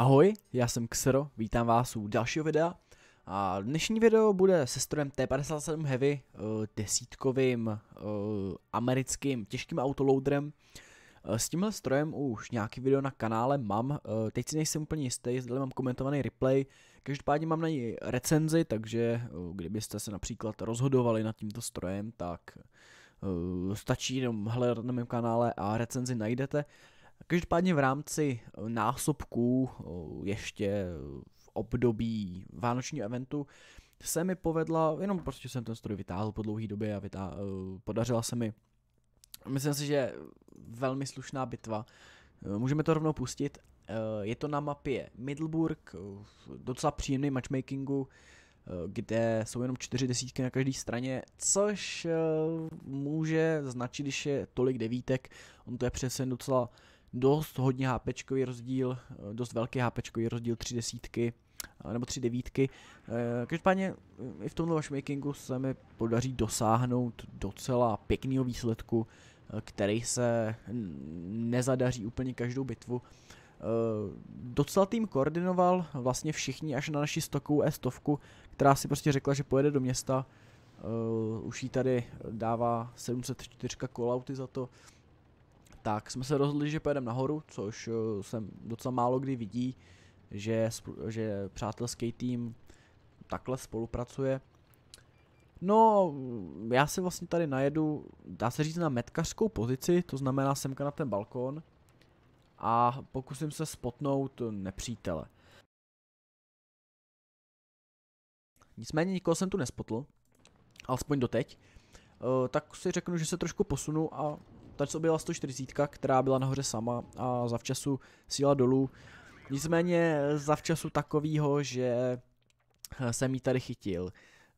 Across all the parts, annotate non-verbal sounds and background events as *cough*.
Ahoj, já jsem Xero, vítám vás u dalšího videa. A dnešní video bude se strojem T57 Heavy, uh, desítkovým uh, americkým těžkým autoloaderem. Uh, s tímhle strojem už nějaký video na kanále mám, teď si nejsem úplně jistý, zde mám komentovaný replay, každopádně mám na něj recenzi, takže kdybyste se například rozhodovali nad tímto strojem, tak stačí jenom hledat na mém kanále a recenzi najdete. Každopádně v rámci eh, násobků eh, ještě v období vánočního eventu se mi povedla, jenom prostě jsem ten stroj vytáhl po dlouhé době a vytáhl, eh, podařila se mi, myslím si, že velmi slušná bitva. Můžeme to rovnou pustit. Je to na mapě Middleburg, docela příjemný matchmakingu, kde jsou jenom čtyři desítky na každé straně, což může značit, když je tolik devítek. On to je přesně docela dost hodně HPčkový rozdíl, eh, dost velký HPčkový rozdíl, tři desítky eh, nebo tři devítky. Eh, každopádně i v tomhle watchmakingu se mi podaří dosáhnout docela pěkného výsledku, který se nezadaří úplně každou bitvu. Docela tým koordinoval vlastně všichni až na naši stokovou E100, která si prostě řekla, že pojede do města. Už jí tady dává 704 callouty za to, tak jsme se rozhodli, že pojedeme nahoru, což uh, jsem docela málo kdy vidí, že, že přátelský tým takhle spolupracuje. No, já si vlastně tady najedu, dá se říct na metkařskou pozici, to znamená semka na ten balkon a pokusím se spotnout nepřítele. Nicméně nikoho jsem tu nespotl, alespoň doteď, uh, tak si řeknu, že se trošku posunu a Tady se objela 140, která byla nahoře sama a zavčasu síla dolů. Nicméně zavčasu takovýho, že jsem ji tady chytil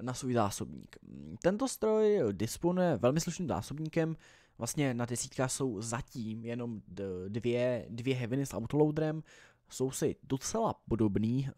na svůj zásobník. Tento stroj disponuje velmi slušným zásobníkem, vlastně na desítkách jsou zatím jenom dvě, dvě heaviny s autoloaderem, jsou si docela podobný,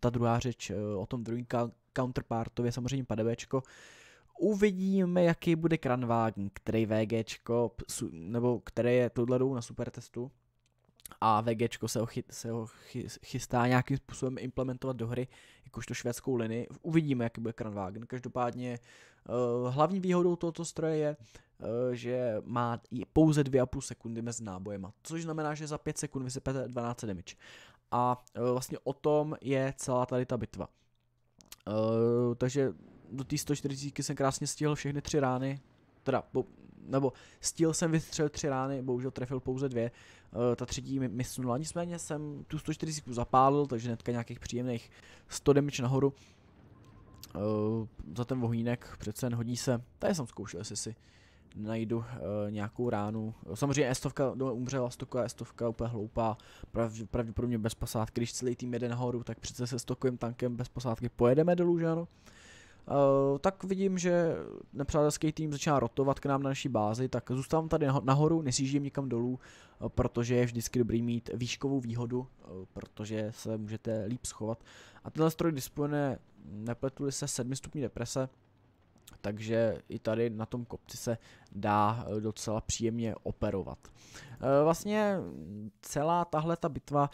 ta druhá řeč o tom druhým counterpartově samozřejmě padebečko, Uvidíme, jaký bude Kranwagen, který VGčko, nebo který je touhle na super testu. A VGčko se ho, chy, se ho chy, chystá nějakým způsobem implementovat do hry, jakožto švédskou linii. Uvidíme, jaký bude Kranwagen. Každopádně uh, hlavní výhodou tohoto stroje je, uh, že má pouze 2,5 sekundy mezi nábojema, což znamená, že za 5 sekund vysypete 12 damage. A uh, vlastně o tom je celá tady ta bitva. Uh, takže do té 140 jsem krásně stihl všechny tři rány, teda, bo, nebo stihl jsem vystřelit tři rány, bohužel trefil pouze dvě, uh, ta třetí mi misnula, nicméně jsem tu 140 zapálil, takže netka nějakých příjemných 100 damage nahoru. Uh, za ten vohýnek přece jen hodí se, tady jsem zkoušel, jestli si najdu uh, nějakou ránu. Samozřejmě estovka umřela, stoková estovka úplně hloupá, prav, pravděpodobně bez posádky, když celý tým jede nahoru, tak přece se stokovým tankem bez posádky pojedeme dolů, že ano? Uh, tak vidím, že nepřátelský tým začíná rotovat k nám na naší bázi, tak zůstávám tady nahoru, nesížím nikam dolů, uh, protože je vždycky dobrý mít výškovou výhodu, uh, protože se můžete líp schovat. A tenhle stroj disponuje, nepletuli se 7 stupní deprese, takže i tady na tom kopci se dá docela příjemně operovat. Vlastně celá tahle ta bitva,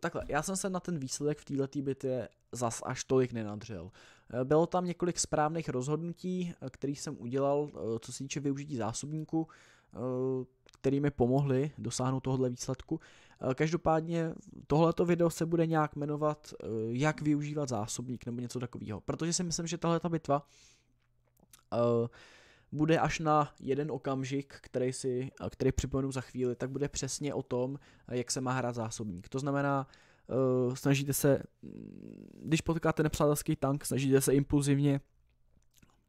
takhle, já jsem se na ten výsledek v této bitvě zas až tolik nenadřel. Eh, bylo tam několik správných rozhodnutí, eh, který jsem udělal, eh, co se týče využití zásobníku, který mi pomohly dosáhnout tohohle výsledku. Každopádně tohleto video se bude nějak jmenovat jak využívat zásobník nebo něco takového, protože si myslím, že tahle bitva bude až na jeden okamžik, který si, který připomenu za chvíli, tak bude přesně o tom, jak se má hrát zásobník. To znamená, uh, snažíte se, když potkáte nepřátelský tank, snažíte se impulzivně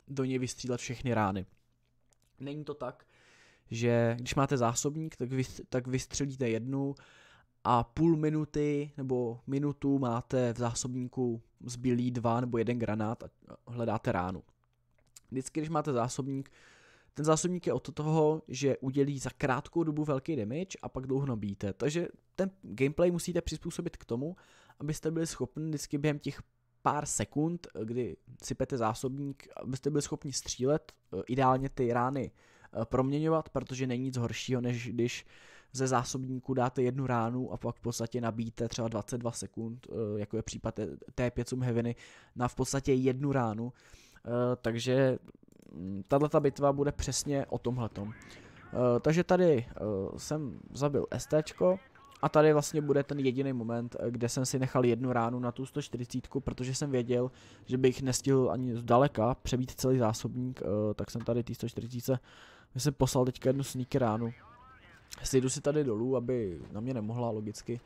do něj vystřílet všechny rány. Není to tak, že když máte zásobník, tak, vy, tak vystřelíte jednu a půl minuty nebo minutu máte v zásobníku zbylý dva nebo jeden granát a hledáte ránu. Vždycky, když máte zásobník, ten zásobník je od toho, že udělí za krátkou dobu velký damage a pak dlouho nabíjíte. Takže ten gameplay musíte přizpůsobit k tomu, abyste byli schopni vždycky během těch pár sekund, kdy sypete zásobník, abyste byli schopni střílet, ideálně ty rány eh, proměňovat, protože není nic horšího, než když ze zásobníku dáte jednu ránu a pak v podstatě nabíjíte třeba 22 sekund, eh, jako je případ T5 Heaveny, na v podstatě jednu ránu. Eh, takže mm, tato bitva bude přesně o tomhletom. Eh, takže tady jsem zabil ST, a tady vlastně bude ten jediný moment, kde jsem si nechal jednu ránu na tu 140, protože jsem věděl, že bych nestihl ani zdaleka přebít celý zásobník, tak jsem tady ty 140 jsem poslal teďka jednu sneaky ránu. Sejdu si tady dolů, aby na mě nemohla logicky.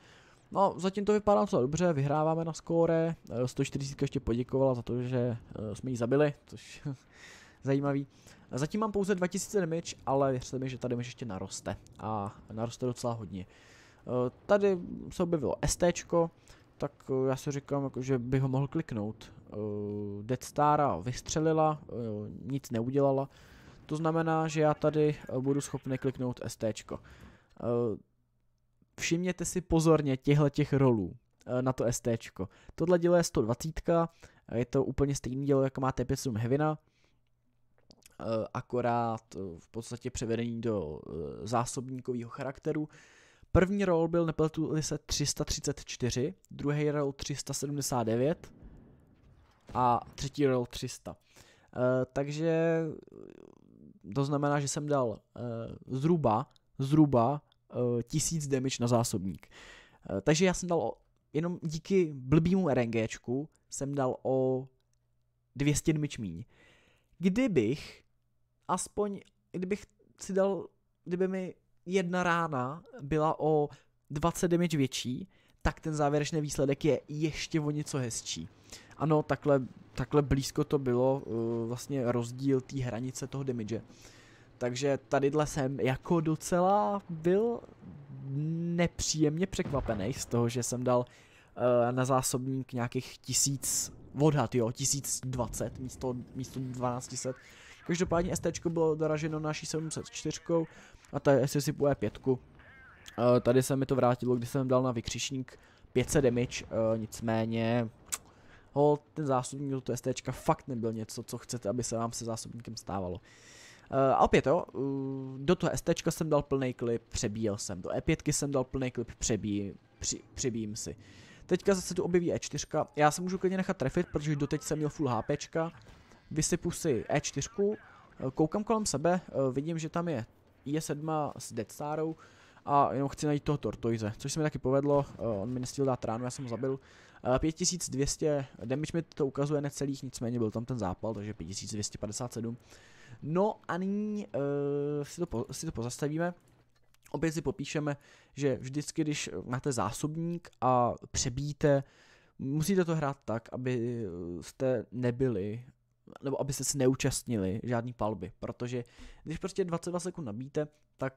No, zatím to vypadá docela dobře, vyhráváme na skóre, 140 ještě poděkovala za to, že eh, jsme ji zabili, což *laughs* zajímavý. Zatím mám pouze 2000 damage, ale věřte mi, že tady damage ještě naroste a naroste docela hodně. Eh, tady se objevilo ST, tak eh, já si říkám, jako, že bych ho mohl kliknout. Dead Stara vystřelila, nic neudělala, to znamená, že já tady eh, budu schopný kliknout ST. Eh, všimněte si pozorně těchto těch rolů eh, na to ST. Tohle dílo je 120, je to úplně stejný dílo, jako má T5 Heavina, akorát v podstatě převedení do zásobníkového charakteru. První roll byl, nepletu se, 334, druhý roll 379 a třetí roll 300. Uh, takže to znamená, že jsem dal zhruba, zhruba uh, tisíc damage na zásobník. Uh, takže já jsem dal o, jenom díky blbýmu RNGčku jsem dal o 200 damage míň. Kdybych aspoň, kdybych si dal, kdyby mi jedna rána byla o 20 damage větší, tak ten závěrečný výsledek je ještě o něco hezčí. Ano, takhle, takhle blízko to bylo, uh, vlastně rozdíl té hranice toho damage. Takže tadyhle jsem jako docela byl nepříjemně překvapený z toho, že jsem dal uh, na zásobník nějakých tisíc odhad, jo, 1020 místo, místo 1200. Každopádně ST bylo doraženo naší 704 a si sypuje pětku. Uh, tady se mi to vrátilo, když jsem dal na vykřišník 500 damage, uh, nicméně Hol, ten zásobník do ST fakt nebyl něco, co chcete, aby se vám se zásobníkem stávalo. Uh, a opět jo, do toho ST jsem dal plný klip, přebíjel jsem, do E5 jsem dal plný klip, přebí, při, přebíjím si. Teďka zase tu objeví E4, já se můžu klidně nechat trefit, protože doteď jsem měl full HP, vysypu si E4, uh, koukám kolem sebe, uh, vidím, že tam je IE7 s Dead Starou, a jenom chci najít toho Tortoise, což se mi taky povedlo, on mi nestihl dát ránu, já jsem ho zabil. Uh, 5200 damage mi to ukazuje necelých, nicméně byl tam ten zápal, takže 5257. No a nyní uh, si, to po, si to pozastavíme. Opět si popíšeme, že vždycky, když máte zásobník a přebíjíte, musíte to hrát tak, aby jste nebyli nebo abyste se neúčastnili žádný palby, protože když prostě 22 sekund nabíte, tak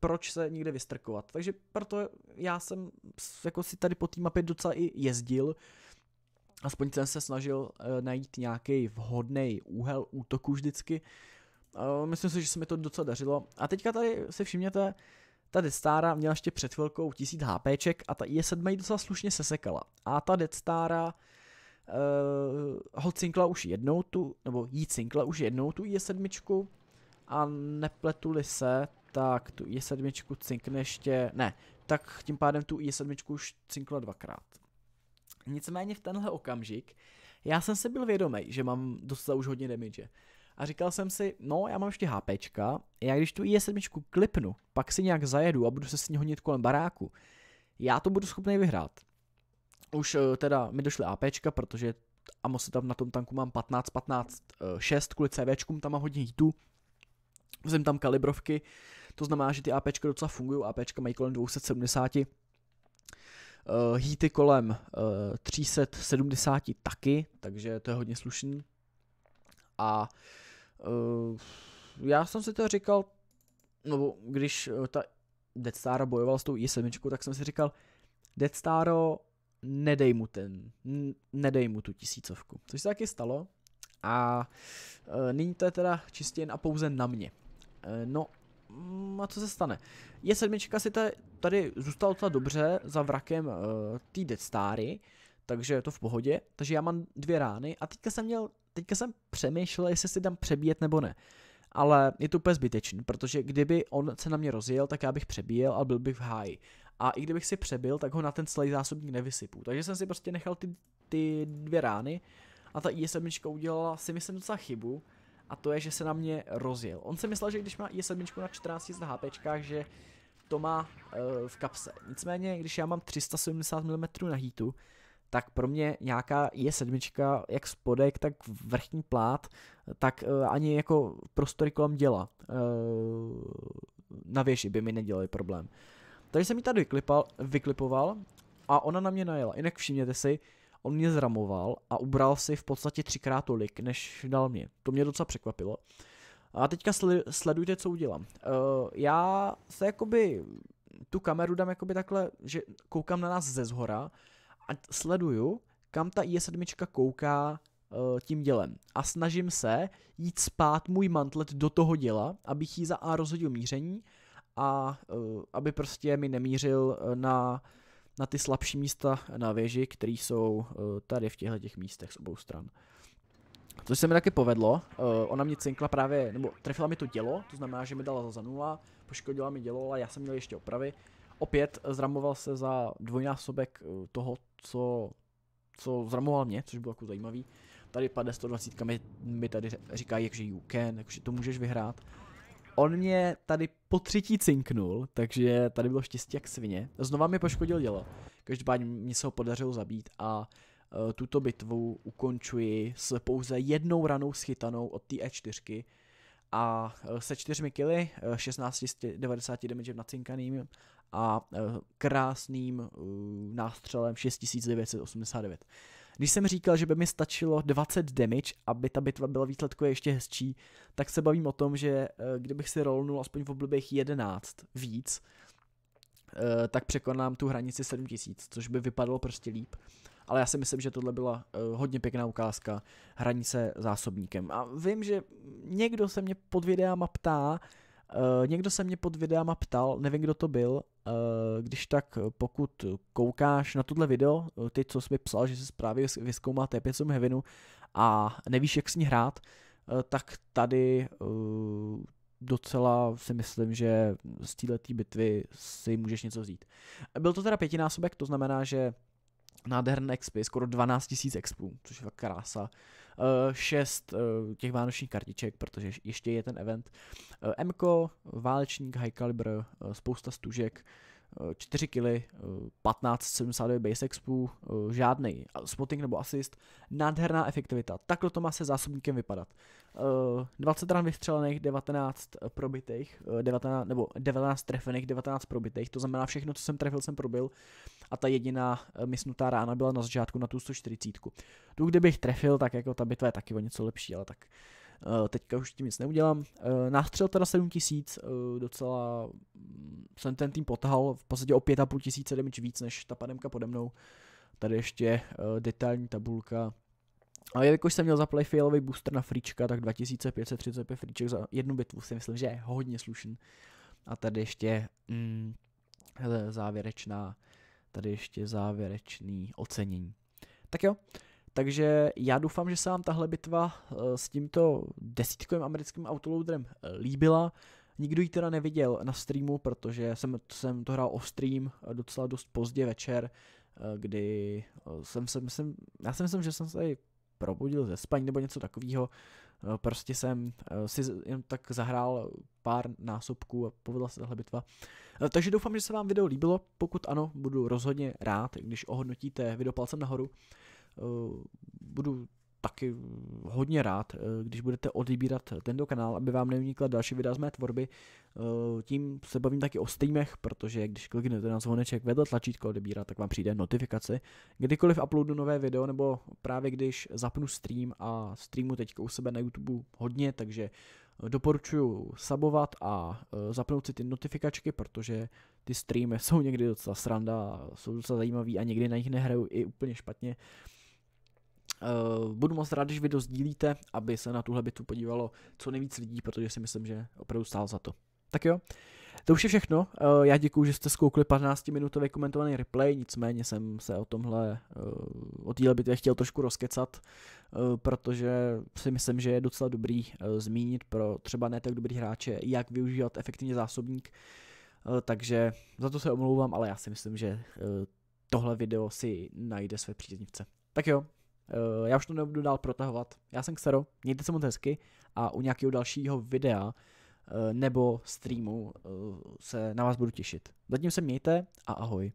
proč se někde vystrkovat. Takže proto já jsem jako si tady po té mapě docela i jezdil, aspoň jsem se snažil uh, najít nějaký vhodný úhel útoku vždycky. Uh, myslím si, že se mi to docela dařilo. A teďka tady si všimněte, ta Death Stara měla ještě před chvilkou 1000 HPček a ta IS-7 ji docela slušně sesekala. A ta Death Stara uh, ho cinkla už jednou tu, nebo jí cinkla už jednou tu IS-7 a nepletuli se, tak tu i7 cinkne ještě, ne, tak tím pádem tu i7 už cinkla dvakrát. Nicméně v tenhle okamžik já jsem si byl vědomý, že mám docela už hodně damage. A říkal jsem si, no já mám ještě HPčka, já když tu i7 klipnu, pak si nějak zajedu a budu se s ní honit kolem baráku, já to budu schopný vyhrát. Už uh, teda mi došly APčka, protože Amos tam na tom tanku mám 15, 15, 6, kvůli CVčkům tam mám hodně hitů. Vzem tam kalibrovky, to znamená, že ty APčka docela fungují, APčka mají kolem 270, uh, hity kolem uh, 370 taky, takže to je hodně slušný. A uh, já jsem si to říkal, no když uh, ta Dead Star bojoval s tou i7, tak jsem si říkal, Dead Staro, nedej mu ten, nedej mu tu tisícovku. Což se taky stalo a uh, nyní to je teda čistě jen a pouze na mě. Uh, no a co se stane? Je sedmička si tady zůstala docela dobře za vrakem uh, té Dead Stary, takže je to v pohodě. Takže já mám dvě rány a teďka jsem měl, teďka jsem přemýšlel, jestli si dám přebíjet nebo ne. ale je to úplně zbytečný, protože kdyby on se na mě rozjel, tak já bych přebíjel a byl bych v háji. A i kdybych si přebil, tak ho na ten celý zásobník nevysypu. Takže jsem si prostě nechal ty, ty dvě rány a ta IS-7 udělala si myslím docela chybu a to je, že se na mě rozjel. On si myslel, že když má IS-7 na 14 HP, že to má uh, v kapse. Nicméně, když já mám 370 mm na heatu, tak pro mě nějaká je sedmička, jak spodek, tak vrchní plát, tak uh, ani jako prostory kolem děla uh, na věži by mi nedělali problém. Takže jsem ji tady vyklipal, vyklipoval a ona na mě najela. Jinak všimněte si, on mě zramoval a ubral si v podstatě třikrát tolik, než dal mě. To mě docela překvapilo. A teďka sledujte, co udělám. Uh, já se jakoby tu kameru dám jakoby takhle, že koukám na nás ze zhora a sleduju, kam ta IS-7 kouká uh, tím dělem. A snažím se jít spát můj mantlet do toho děla, abych jí za A rozhodil míření a uh, aby prostě mi nemířil na, na ty slabší místa na věži, které jsou uh, tady v těchto těch místech z obou stran. Což se mi taky povedlo, uh, ona mě cinkla právě, nebo trefila mi to dělo, to znamená, že mi dala za nula, poškodila mi dělo, ale já jsem měl ještě opravy. Opět zramoval se za dvojnásobek toho, co, co zramoval mě, což bylo jako zajímavý. Tady pade 120 mi, mi tady říkají, že you can, takže to můžeš vyhrát. On mě tady po třetí cinknul, takže tady bylo štěstí jak svině. Znova mi poškodil dělo. Každopádně mě se ho podařilo zabít a uh, tuto bitvu ukončuji s pouze jednou ranou schytanou od té E4 a uh, se čtyřmi killy, uh, 16 90 damage nacinkaným a uh, krásným nástřelem 6989. Když jsem říkal, že by mi stačilo 20 damage, aby ta bitva byla výsledkově ještě hezčí, tak se bavím o tom, že uh, kdybych si rollnul aspoň v oblibých 11 víc, uh, tak překonám tu hranici 7000, což by vypadalo prostě líp. Ale já si myslím, že tohle byla uh, hodně pěkná ukázka hranice zásobníkem. A vím, že někdo se mě pod videama ptá, Uh, někdo se mě pod videama ptal, nevím kdo to byl, uh, když tak pokud koukáš na tohle video, ty co jsi mi psal, že jsi právě vyzkoumal T5 Heavenu a nevíš jak s ní hrát, uh, tak tady docela si myslím, že z této bitvy si můžeš něco vzít. Byl to teda pětinásobek, to znamená, že nádherné expy, skoro 12 000 expů, což je fakt krása. Uh, šest uh, těch vánočních kartiček, protože ještě je ten event. Uh, Mko, válečník, high caliber, spousta stužek, 4 kily, 1579 base expů, žádný spotting nebo assist, nádherná efektivita. Takhle to má se zásobníkem vypadat. 20 ran vystřelených, 19 probitých, 19, nebo 19 trefených, 19 probitých, to znamená všechno, co jsem trefil, jsem probil a ta jediná mysnutá rána byla na začátku na tu 140. Tu, kdybych trefil, tak jako ta bitva je taky o něco lepší, ale tak teďka už tím nic neudělám. Uh, nástřel teda 7000, uh, docela um, jsem ten tým potahal v podstatě o 5,5 tisíce damage víc než ta pademka pode mnou. Tady ještě detailní tabulka. A jelikož jsem měl za playfailový booster na frička, tak 2535 friček za jednu bitvu si myslím, že je hodně slušný. A tady ještě mm, závěrečná, tady ještě závěrečný ocenění. Tak jo, takže já doufám, že se vám tahle bitva eh, s tímto desítkovým americkým autoloaderem eh, líbila. Nikdo ji teda neviděl na streamu, protože jsem, jsem to hrál off stream eh, docela dost pozdě večer, kdy jsem se, myslím, já si myslím, že jsem se probudil ze spaní nebo něco takového. Prostě jsem si jen tak zahrál pár násobků a povedla se tahle bitva. Takže doufám, že se vám video líbilo. Pokud ano, budu rozhodně rád, když ohodnotíte video palcem nahoru. Eh, budu taky hodně rád, eh, když budete odebírat tento kanál, aby vám neunikla další videa z mé tvorby. Eh, tím se bavím taky o streamech, protože když kliknete na zvoneček vedle tlačítko odebírat, tak vám přijde notifikace. Kdykoliv uploadu nové video, nebo právě když zapnu stream a streamu teďka u sebe na YouTube hodně, takže doporučuji sabovat a zapnout si ty notifikačky, protože ty streamy jsou někdy docela sranda, jsou docela zajímavý a někdy na nich nehraju i úplně špatně. Budu moc rád, když video sdílíte, aby se na tuhle bitvu podívalo co nejvíc lidí, protože si myslím, že opravdu stál za to. Tak jo, to už je všechno. Uh, já děkuji, že jste zkoukli 15-minutový komentovaný replay, nicméně jsem se o tomhle, uh, o téhle bitvě chtěl trošku rozkecat, uh, protože si myslím, že je docela dobrý uh, zmínit pro třeba ne tak dobrý hráče, jak využívat efektivně zásobník. Uh, takže za to se omlouvám, ale já si myslím, že uh, tohle video si najde své příznivce. Tak jo, uh, já už to nebudu dál protahovat. Já jsem Xero, mějte se moc hezky a u nějakého dalšího videa uh, nebo streamu uh, se na vás budu těšit. Zatím se mějte a ahoj.